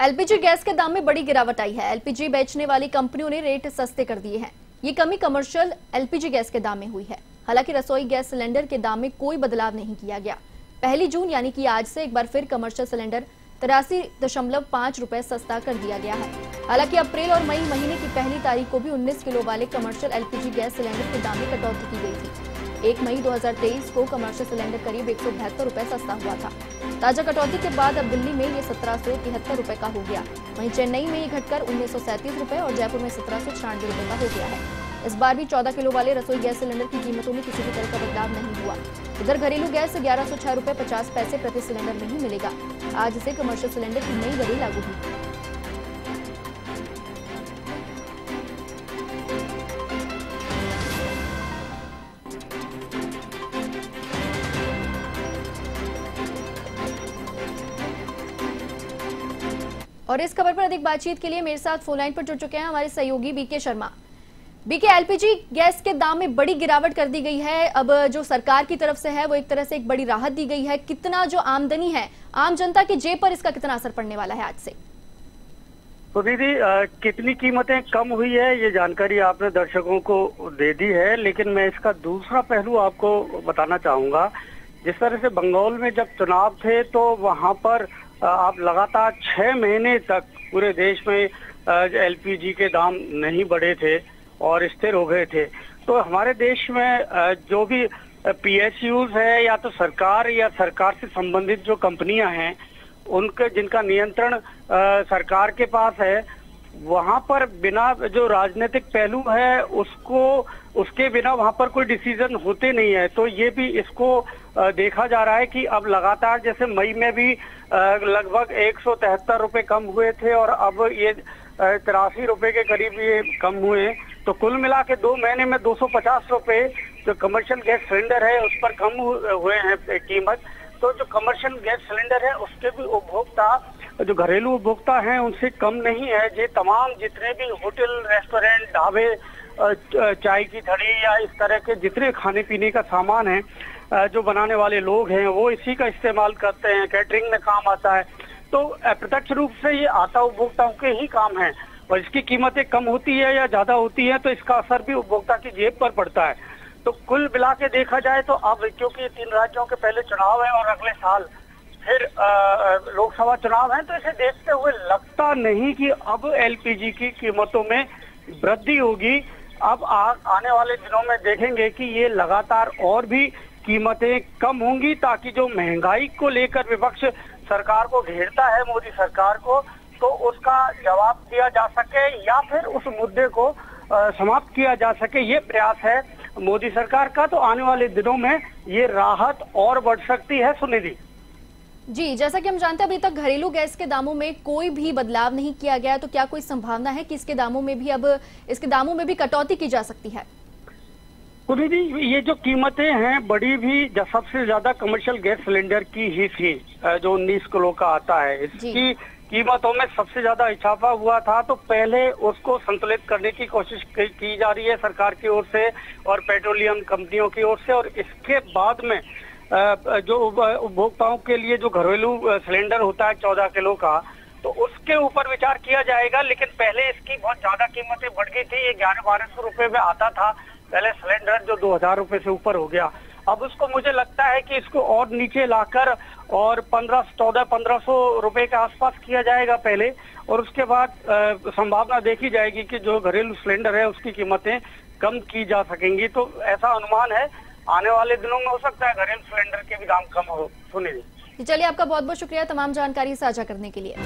LPG gas के दाम में बड़ी गिरावट आई है। एलपीजी बेचने वाली कंपनियों ने रेट सस्ते कर दिए हैं। ये कमी कमर्शियल एलपीजी गैस के दाम में हुई है। हालाँकि रसोई गैस सिलेंडर के दाम में कोई बदलाव नहीं किया गया। पहली जून, यानी कि आज से एक बार फिर कमर्शियल सिलेंडर तिरासी दशमलव पाँच रुपए सस्ता कर दिया गया है। हालाँकि अप्रैल और मई महीने की पहली तारीख को भी 19 किलो वाले कमर्शियल एलपीजी गैस सिलेंडर के दाम में कटौती की गई थी। एक मई 2023 को कमर्शियल सिलेंडर करीब एक सौ रुपए सस्ता हुआ था। ताज़ा कटौती के बाद अब दिल्ली में ये सत्रह सौ तिहत्तर रुपए का हो गया। वहीं चेन्नई में ये घटकर उन्नीस सौ सैंतीस रुपए और जयपुर में सत्रह सौ छियानवे रुपए का हो गया है। इस बार भी 14 किलो वाले रसोई गैस सिलेंडर की कीमतों में किसी भी तरह का बदलाव नहीं हुआ। इधर घरेलू गैस ग्यारह सौ छह रुपए पचास पैसे प्रति सिलेंडर नहीं मिलेगा। आज से कमर्शियल सिलेंडर की नई दरें लागू हुई और इस खबर पर अधिक बातचीत के लिए मेरे साथ फ़ोन लाइन पर जुड़ चुके हैं हमारे सहयोगी BK Sharma. BK LPG gas के दाम में बड़ी गिरावट कर दी गई है। अब जो सरकार की तरफ़ से है, वो एक तरह से एक बड़ी राहत दी गई है। कितना जो आमदनी है, आम जनता की जेब पर इसका कितना असर पड़ने वाला है आज से? तो दीदी कितनी कीमतें कम हुई है, ये जानकारी आपने दर्शकों को दे दी है। लेकिन मैं इसका दूसरा पहलू आपको बताना चाहूँगा। जिस तरह से बंगाल में जब चुनाव थे तो वहाँ पर आप लगातार छह महीने तक पूरे देश में एलपीजी के दाम नहीं बढ़े थे और स्थिर हो गए थे। तो हमारे देश में जो भी पीएसयूज है या तो सरकार या सरकार से संबंधित जो कंपनियाँ हैं, उनके जिनका नियंत्रण सरकार के पास है वहाँ पर बिना जो राजनीतिक पहलू है, उसको, उसके बिना वहाँ पर कोई डिसीज़न होते नहीं है। तो ये भी इसको देखा जा रहा है कि अब लगातार जैसे मई में भी लगभग एक सौ तिहत्तर रुपए कम हुए थे और अब ये तिरासी रुपए के करीब ये कम हुए तो कुल मिला के दो महीने में दो सौ पचास रुपए जो कमर्शियल गैस सिलेंडर है, उस पर कम हुए हैं कीमत। तो जो कमर्शियल गैस सिलेंडर है, उसके भी उपभोक्ता जो घरेलू उपभोक्ता हैं, उनसे कम नहीं है। ये तमाम जितने भी होटल, रेस्टोरेंट, ढाबे चाय की थड़ी या इस तरह के जितने खाने पीने का सामान है जो बनाने वाले लोग हैं, वो इसी का इस्तेमाल करते हैं कैटरिंग में काम आता है। तो प्रत्यक्ष रूप से ये आता उपभोक्ताओं के ही काम है। और इसकी कीमतें कम होती है या ज़्यादा होती है तो इसका असर भी उपभोक्ता की जेब पर पड़ता है। तो कुल मिला के देखा जाए तो अब, क्योंकि तीन राज्यों के पहले चुनाव है और अगले साल फिर लोकसभा चुनाव है तो इसे देखते हुए लगता नहीं कि अब एलपीजी की कीमतों में वृद्धि होगी। अब आ, आने वाले दिनों में देखेंगे कि ये लगातार और भी कीमतें कम होंगी ताकि जो महँगाई को लेकर विपक्ष सरकार को घेरता है मोदी सरकार को तो उसका जवाब दिया जा सके या फिर उस मुद्दे को समाप्त किया जा सके ये प्रयास है मोदी सरकार का। तो आने वाले दिनों में ये राहत और बढ़ सकती है सुनिधि। जी जैसा कि हम जानते हैं अभी तक घरेलू गैस के दामों में कोई भी बदलाव नहीं किया गया तो क्या कोई संभावना है कि इसके दामों में भी अब इसके दामों में भी कटौती की जा सकती है? जी ये जो कीमतें हैं बड़ी भी सबसे ज़्यादा कमर्शियल गैस सिलेंडर की ही थी जो 19 किलो का आता है। इसकी कीमतों में सबसे ज़्यादा इजाफा हुआ था तो पहले उसको संतुलित करने की कोशिश की जा रही है सरकार की ओर से और पेट्रोलियम कंपनियों की ओर से और इसके बाद में जो उपभोक्ताओं के लिए जो घरेलू सिलेंडर होता है चौदह किलो का तो उसके ऊपर विचार किया जाएगा, लेकिन पहले इसकी बहुत ज़्यादा कीमतें बढ़ गई थी, ये ग्यारह बारह सौ रुपए में आता था, पहले सिलेंडर जो दो हज़ार रुपए से ऊपर हो गया। अब उसको मुझे लगता है कि इसको और नीचे लाकर और पंद्रह, चौदह, पंद्रह सौ रुपए के आसपास किया जाएगा पहले, और उसके बाद संभावना देखी जाएगी कि जो घरेलू सिलेंडर है, उसकी कीमतें कम की जा सकेंगी। तो ऐसा अनुमान है आने वाले दिनों में हो सकता है घरेलू सिलेंडर के भी दाम कम हो, सुनिए। चलिए, आपका बहुत बहुत शुक्रिया तमाम जानकारी साझा करने के लिए।